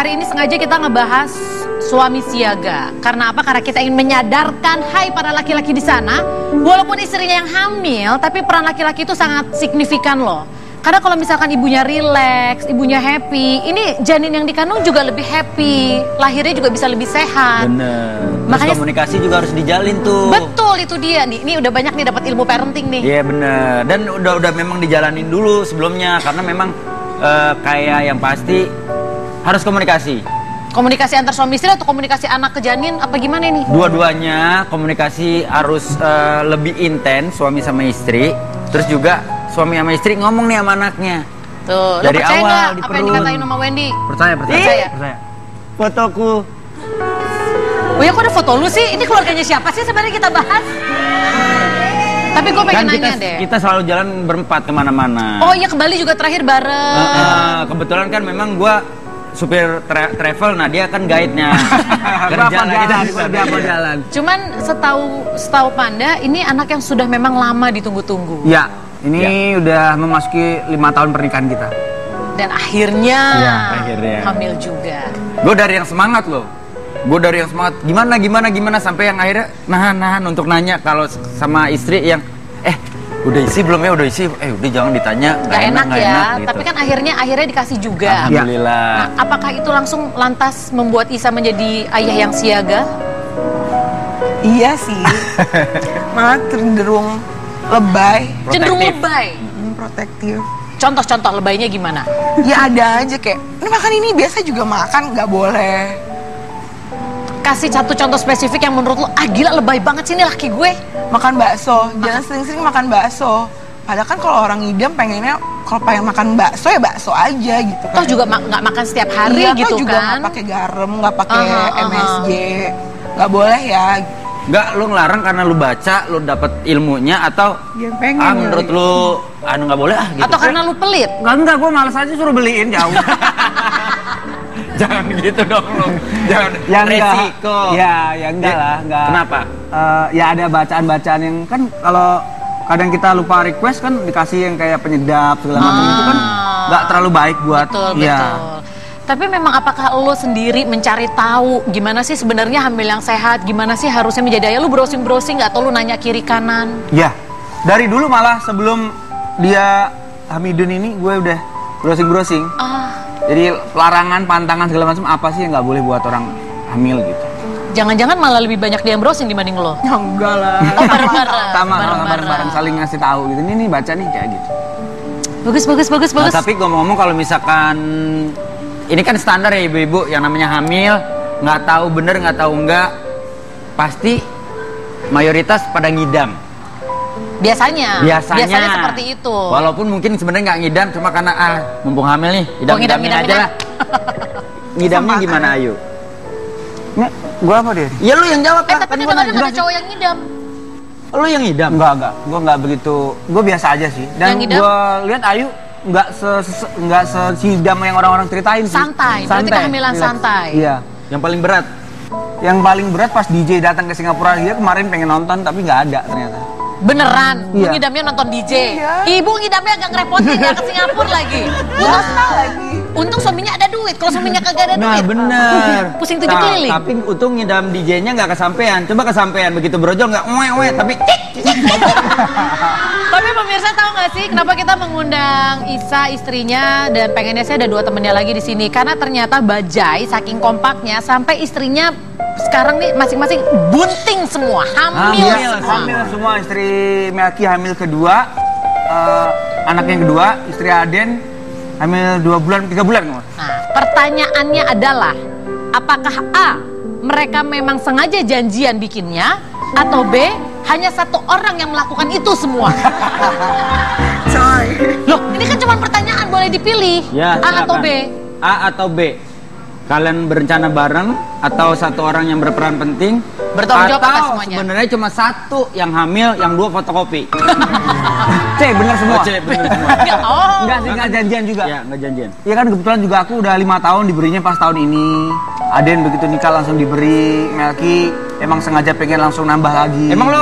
Hari ini sengaja kita ngebahas suami siaga. Karena apa? Karena kita ingin menyadarkan hai para laki-laki di sana, walaupun istrinya yang hamil, tapi peran laki-laki itu sangat signifikan loh. Karena kalau misalkan ibunya rileks, ibunya happy, ini janin yang dikandung juga lebih happy, lahirnya juga bisa lebih sehat. Bener. Terus Makanya- komunikasi juga harus dijalin tuh. Betul itu dia nih. Ini udah banyak nih dapat ilmu parenting nih. Iya bener. Dan udah udah memang dijalanin dulu sebelumnya karena memang eh, kayak yang pasti harus komunikasi. Komunikasi antar suami istri atau komunikasi anak ke janin apa gimana nih? Dua-duanya komunikasi harus eh, lebih intens suami sama istri. Terus juga suami sama istri ngomong nih sama anaknya. Tuh, lo Dari percaya awal nggak di apa yang dikatain sama Wendy? Percaya percaya. Percaya. percaya. Fotoku. Oh ya kok ada foto lu sih? Ini keluarganya siapa sih sebenarnya kita bahas? Tapi gue pengen Kan kita, nanya deh. kita selalu jalan berempat ke mana-mana. Oh iya ke Bali juga terakhir bareng. Eh, eh, kebetulan kan memang gua supir tra- travel, nah dia kan guide-nya. Kerja lah kita sana. jalan? Cuman setahu setahu Panda ini anak yang sudah memang lama ditunggu-tunggu. Ya, ini udah memasuki lima tahun pernikahan kita. Dan akhirnya, Iya, akhirnya. hamil juga. Gue dari yang semangat loh. Gue dari yang semangat gimana gimana gimana sampai yang akhirnya nahan nahan untuk nanya kalau sama istri yang eh udah isi belum ya udah isi eh udah jangan ditanya Gak enak, nggak ya, gitu. tapi kan akhirnya akhirnya dikasih juga. alhamdulillah Nah, apakah itu langsung lantas membuat Isa menjadi ayah yang siaga? Iya sih. Malah cenderung lebay, Cenderung lebay. hmm, protektif. Contoh-contoh lebaynya gimana? Ya ada aja kayak, ini makan ini biasa juga makan nggak boleh. Kasih satu contoh spesifik yang menurut lu, ah gila lebay banget sih ini laki gue. Makan bakso, jangan sering-sering makan bakso. Padahal kan kalau orang ngidam pengennya kalau pengen makan bakso ya bakso aja gitu kan. Toh juga ma- nggak makan setiap hari iya, gitu toh juga kan. nggak pakai garam, nggak pakai Aha, aha. MSG, nggak boleh ya. Nggak lu ngelarang karena lu baca lu dapet ilmunya atau Ya pengen. ah menurut lu anu nggak boleh ah gitu Atau karena lu pelit? Enggak, enggak, gue malas aja suruh beliin jauh. jangan gitu dong lu jangan ya enggak. resiko Ya, ya enggak Ya, lah, enggak. kenapa? Eh, ya ada bacaan-bacaan yang kan kalau kadang kita lupa request kan dikasih yang kayak penyedap segala macam itu kan nggak terlalu baik buat Betul, Iya. betul. Tapi memang apakah lo sendiri mencari tahu gimana sih sebenarnya hamil yang sehat, gimana sih harusnya menjadi ayah? Lu browsing-browsing nggak atau lu nanya kiri kanan? Ya, dari dulu malah sebelum dia Hamidun ini gue udah browsing-browsing. Ah, Jadi larangan, pantangan segala macam apa sih yang nggak boleh buat orang hamil gitu. jangan-jangan malah lebih banyak dia yang browsing dibanding lo. Ya enggak lah. Oh, bareng-bareng. Sama bareng-bareng. saling ngasih tahu gitu. Ini nih baca nih kayak gitu. Bagus, bagus, bagus, Nah, bagus. tapi ngomong-ngomong kalau misalkan ini kan standar ya ibu-ibu yang namanya hamil nggak tahu bener nggak tahu enggak pasti mayoritas pada ngidam biasanya, biasanya seperti itu. walaupun mungkin sebenarnya nggak ngidam cuma karena ah mumpung hamil nih idam Oh, ngidam, idamin ngidam, aja lah ngidamnya Sama gimana ayu Ini gue apa dia? ya lu yang jawab Eh, lah tapi kan gua nanya. ada cowok yang ngidam. lu yang ngidam Enggak, enggak. Gue enggak begitu. Gue biasa aja sih. Dan Yang ngidam? gue lihat Ayu enggak se, se- enggak sesidam yang orang-orang ceritain sih. Santai, berarti kehamilan relax. santai. Iya. yang paling berat Yang paling berat pas DJ datang ke Singapura dia kemarin pengen nonton tapi nggak ada ternyata. Beneran, Iya. ngidamnya nonton DJ. Iya. Ibu ngidamnya agak ngerepotin ya ke Singapura lagi. Puasa lagi. Untung suaminya ada duit, kalau suaminya kagak ada Nah duit. bener Pusing tujuh Nah, keliling. Tapi untung ngidam DJ-nya nggak kesampean. Coba kesampean begitu brojol nggak uwe uwe Tapi cik Tapi pemirsa tahu nggak sih kenapa kita mengundang Isa istrinya dan pengennya saya ada dua temennya lagi di sini. Karena ternyata Bajai saking kompaknya sampai istrinya sekarang nih masing-masing bunting semua, hamil, Hamil, semua. Hamil semua. Istri Melki hamil kedua, eh, anak yang kedua istri Aden hamil dua bulan tiga bulan. Nah, pertanyaannya adalah apakah A mereka memang sengaja janjian bikinnya atau B hanya satu orang yang melakukan itu semua? Coy. Loh, ini kan cuma pertanyaan boleh dipilih Ya, A atau silakan. B. A atau B Kalian berencana bareng Atau satu orang yang berperan penting Bertanggung jawab atas Atau semuanya. sebenarnya cuma satu yang hamil Yang dua fotokopi C bener semua. Oh, C, bener semua Enggak, oh. Enggak sih, enggak janjian juga. Ya, nggak janjian Iya kan kebetulan juga aku udah lima tahun diberinya pas tahun ini. Aden begitu nikah langsung diberi, Melki emang sengaja pengen langsung nambah lagi. Emang lo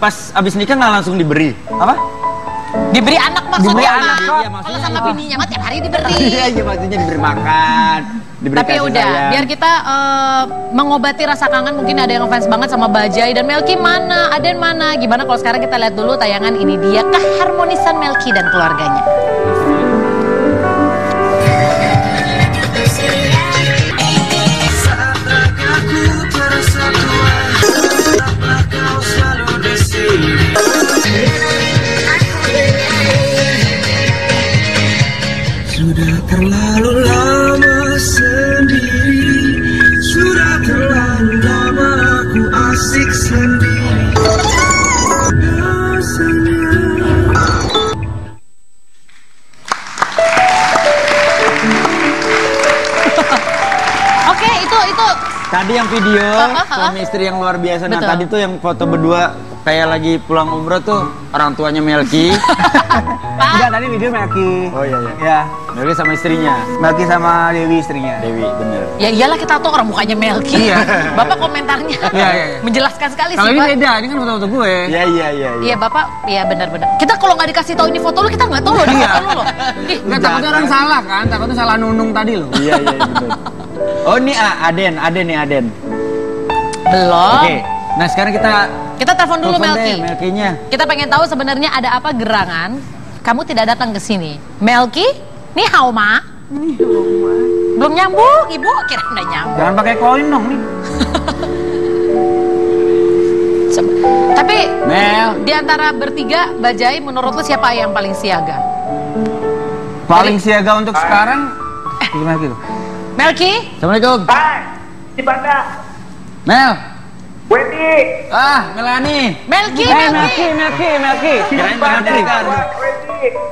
pas abis nikah nggak langsung diberi? apa? Diberi anak maksudnya Diberi apa? anak. Iya, Kalau maksudnya sama apa? bininya mah tiap hari diberi. Iya, iya maksudnya diberi makan, diberi Tapi ya udah, sayang. biar kita eh, mengobati rasa kangen mungkin ada yang fans banget sama Bajai dan Melki mana, Aden mana. Gimana kalau sekarang kita lihat dulu tayangan ini dia keharmonisan Melki dan keluarganya. Video suami istri yang luar biasa. Nah Betul. tadi tuh yang foto berdua kayak lagi pulang umroh tuh orang tuanya Melki. Enggak, tadi video Melki. oh iya iya. Ya, Melki sama istrinya. Melki sama Dewi istrinya. Dewi bener. ya iyalah kita tahu orang mukanya Melki. Iya. Bapak komentarnya Iya, iya, iya. menjelaskan sekali Kalau sih, ini Pak. beda, ini kan foto-foto gue. Iya iya iya. Iya bapak, iya benar-benar. Kita kalau nggak dikasih tahu ini foto lu, kita nggak tahu loh ini Iya. foto lu loh. Ih, takutnya orang salah kan, takutnya salah nunung tadi loh. Iya iya betul. Oh ini ah, Aden, Aden nih Aden. belum. Oke. Nah sekarang kita Kita telepon dulu telepon Melki. deh Melkinya. Kita pengen tahu sebenarnya ada apa gerangan kamu tidak datang ke sini. Melki, nih hao ma. Belum nyambung, ibu kira udah nyambung. Jangan pakai koin dong nih. Tapi Mel. di antara bertiga, Bajai menurut lu siapa yang paling siaga? Paling siaga untuk sekarang eh gimana gitu? Melki, Assalamualaikum. Hai, si Banda, Mel. Wendy, Ah Melani. Melki, Melki. Melki, Melki. Melki.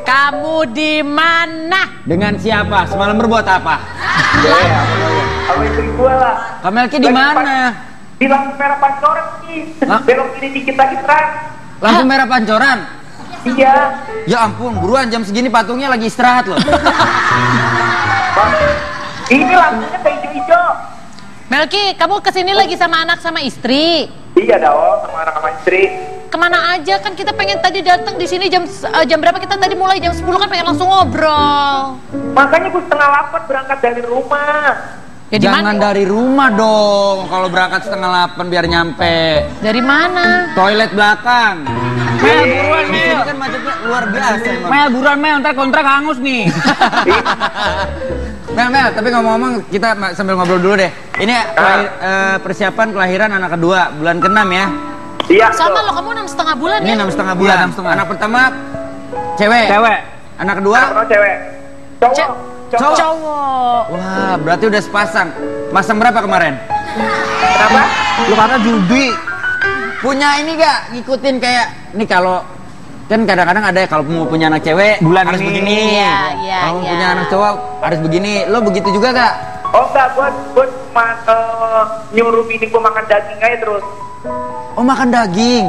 Kamu di mana? Dengan siapa? Semalam berbuat apa? Sama istri gue lah. Kak Melki di mana? Di lampu merah pancoran. Hah? Belok kiri dikit lagi terang. Lampu merah pancoran. Iya. Ya ampun, buruan jam segini patungnya lagi istirahat loh. Ini lampunya kayak hijau-hijau. Melki, kamu ke sini lagi sama anak sama istri. Iya dong, sama anak sama istri. Ke mana aja kan kita pengen tadi datang di sini jam eh, jam berapa kita tadi mulai jam 10 kan pengen langsung ngobrol. Makanya gue setengah delapan berangkat dari rumah. Ya di Jangan mana? dari rumah dong. Kalau berangkat setengah delapan biar nyampe. Dari mana? Toilet belakang. Mel, buruan, Mel. kan macetnya luar biasa. Mel, buruan Mel, ntar kontrak hangus nih. Mel, Mel, tapi ngomong-ngomong kita sambil ngobrol dulu deh. Ini kelahir- eh, persiapan kelahiran anak kedua bulan ke-6 ya. Iya. Sama lo kamu enam setengah bulan Ini ya? enam setengah Iya, bulan. enam setengah. Anak pertama cewek. Cewek. Anak kedua. Anak pertama cewek. Cowok. Ce- Cowok. Cowok. Wah, berarti udah sepasang. Masang berapa kemarin? Kenapa? Lu kata judi. Punya ini gak ngikutin kayak nih kalau kan kadang-kadang ada ya kalau mau punya anak cewek Bulan harus ini. begini. Iya, iya, kalau iya. punya anak cowok harus begini. Lo begitu juga gak? Oh enggak, gue gue cuma eh, nyuruh bini gue makan daging aja terus. Oh makan daging.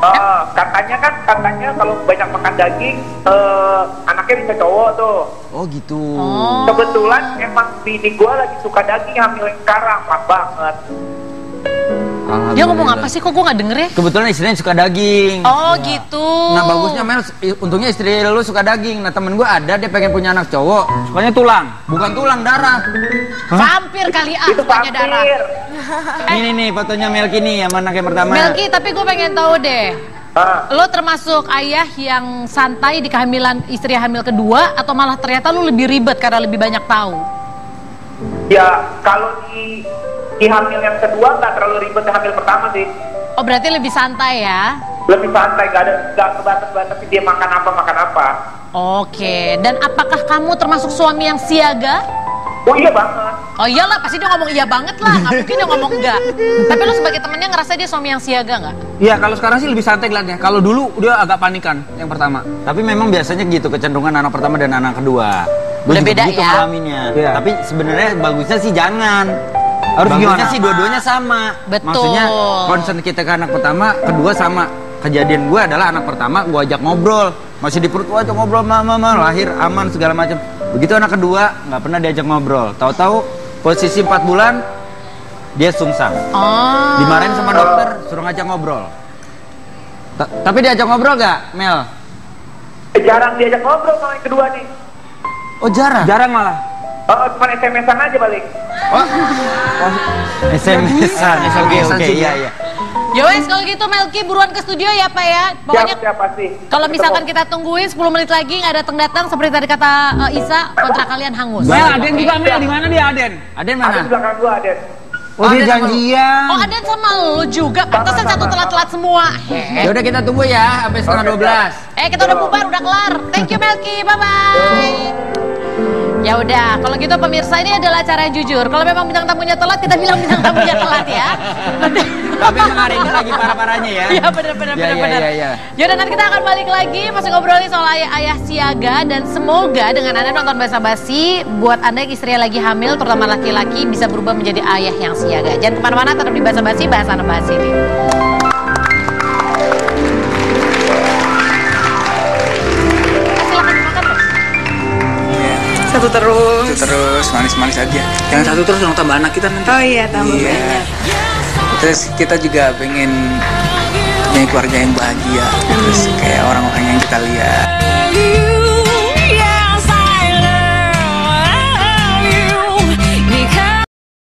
Eh, katanya kan katanya kalau banyak makan daging eh, anaknya bisa cowok tuh. Oh gitu. Oh. Kebetulan emang bini gue lagi suka daging hamil yang sekarang pas banget. Dia ngomong apa sih kok gue gak denger ya? Kebetulan istrinya suka daging. Oh gitu. Nah bagusnya Mel, untungnya istri lu suka daging. Nah temen gue ada dia pengen punya anak cowok, Sukanya tulang. bukan tulang darah. Vampir kali ah, Itu sukanya darah. vampir. Ini nih fotonya Melki nih yang anak yang pertama. Melki, tapi gue pengen tahu deh. Ah, Lo termasuk ayah yang santai di kehamilan istri hamil kedua atau malah ternyata lo lebih ribet karena lebih banyak tahu? ya kalau di di hamil yang kedua nggak terlalu ribet di hamil pertama sih. Oh berarti lebih santai ya? Lebih santai, nggak ada nggak kebatas-batasin dia makan apa makan apa. Oke, dan apakah kamu termasuk suami yang siaga? Oh iya banget. Oh iyalah, pasti dia ngomong iya banget lah, nggak mungkin dia ngomong enggak. Tapi lo sebagai temennya ngerasa dia suami yang siaga nggak? Iya, kalau sekarang sih lebih santai ngeliatnya. Kalau dulu dia agak panikan yang pertama. Tapi memang biasanya gitu kecenderungan anak pertama dan anak kedua. Gua Udah beda gitu ya? Iya. Tapi sebenarnya bagusnya sih jangan. Harus gimana? sih dua-duanya sama. Betul. Maksudnya concern kita ke anak pertama, kedua sama. Kejadian gue adalah anak pertama gue ajak ngobrol, masih di perut gue ajak ngobrol mama mama lahir aman segala macam. Begitu anak kedua nggak pernah diajak ngobrol. Tahu-tahu posisi 4 bulan dia sungsang. Oh. Dimarahin sama dokter, suruh ngajak ngobrol. Ta- tapi diajak ngobrol gak, Mel? Eh, jarang diajak ngobrol sama yang kedua nih. Oh jarang. Jarang malah. Oh, cuma SMS-an aja balik. Oh, SMS-an. Oke oke iya iya. Ya wes kalau gitu Melki buruan ke studio ya Pak ya. Pokoknya Siap, siap pasti. kalau misalkan kita tungguin 10 menit lagi nggak datang-datang seperti tadi kata eh, Isa, kontrak kalian hangus. Mel, Aden Oke? juga Mel, di mana dia Aden? Aden mana? di belakang gua, Aden. Oh, dia Aden sama lu. janjian. Oh ada sama lo juga, pantesan satu telat-telat semua. Ya udah kita tunggu ya sampai setengah Oke, 12. Eh kita udah bubar, udah kelar. Thank you Melki, bye-bye. Ya udah, kalau gitu pemirsa ini adalah cara yang jujur. Kalau memang bintang tamunya telat, kita bilang bintang tamunya telat ya. Tapi hari ini lagi parah-parahnya ya. Iya benar benar Iya, benar iya, benar. iya, iya. Yaudah nanti kita akan balik lagi masih ngobrolin soal ayah-ayah siaga dan semoga dengan anda nonton bahasa basi buat anda yang istrinya lagi hamil terutama laki-laki bisa berubah menjadi ayah yang siaga. Jangan ke mana-mana tetap di bahasa basi bahasa bahas ini. Satu terus. Itu terus manis-manis aja. Yang satu terus dong tambah anak kita nanti. Oh iya, tambah Iya. banyak. Terus kita juga pengen punya keluarga yang bahagia. Terus kayak orang-orang yang kita lihat